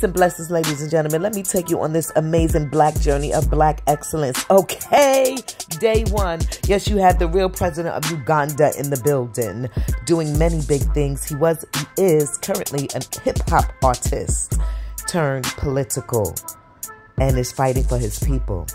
Peace and blessings, ladies and gentlemen. Let me take you on this amazing black journey of black excellence. Okay, day one. Yes, you had the real president of Uganda in the building, doing many big things. He was, he is currently a hip hop artist turned political and is fighting for his people.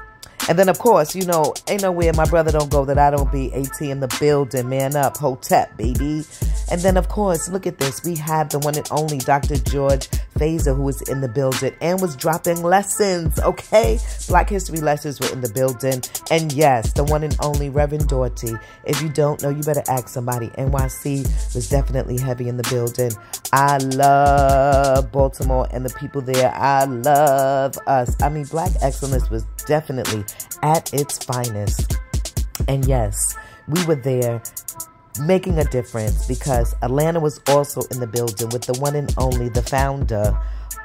And then, of course, you know, ain't nowhere my brother don't go that I don't be AT in the building. Man up, Hotep, baby. And then, of course, look at this. We have the one and only Dr. George Fraser who was in the building and was dropping lessons, okay? Black history lessons were in the building. And yes, the one and only Reverend Daughtry. If you don't know, you better ask somebody. NYC was definitely heavy in the building. I love Baltimore and the people there. I love us. I mean, Black excellence was definitely at its finest. And yes, we were there making a difference because Atlanta was also in the building with the one and only, the founder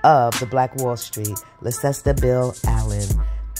of the Black Wall Street, Leicester Bill Allen.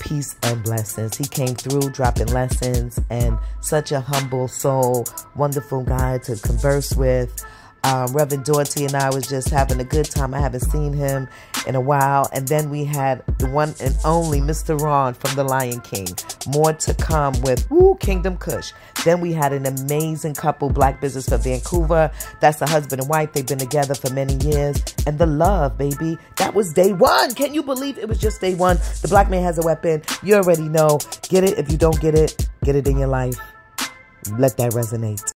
Peace and blessings. He came through dropping lessons and such a humble soul, wonderful guy to converse with um, Reverend Daughtry and I was just having a good time. I haven't seen him in a while. And then we had the one and only Mr. Ron from The Lion King. More to come with Woo Kingdom Kush. Then we had an amazing couple, Black Business for Vancouver. That's a husband and wife. They've been together for many years. And the love, baby. That was day one. Can you believe it was just day one? The black man has a weapon. You already know. Get it if you don't get it. Get it in your life. Let that resonate.